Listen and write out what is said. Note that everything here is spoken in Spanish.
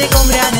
noche con gran